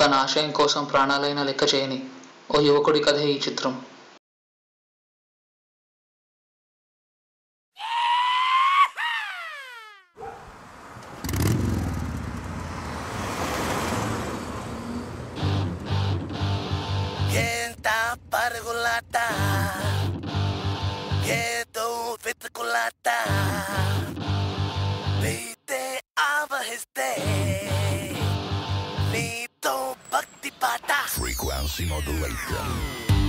తన ఆశయం కోసం ప్రాణాలైనా లెక్క చేయని ఓ యువకుడి కథే ఈ చిత్రం. పరుగులాట? ఏదో వెతుకులాట? Frequency modulation.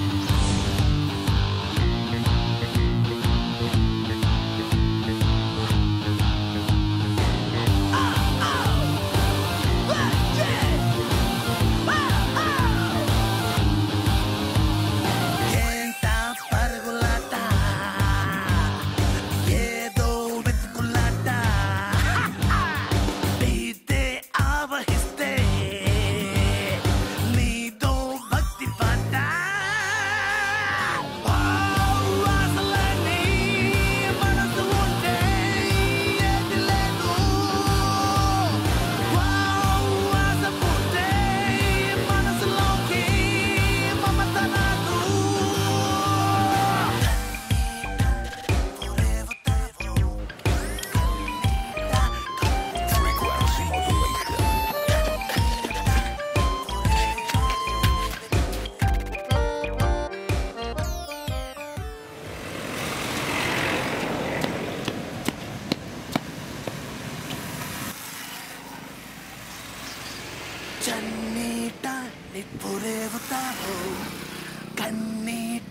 ചന്നീട്ടാൻ നിപ്പുരവുത്താവോ കണ്ണീട്ട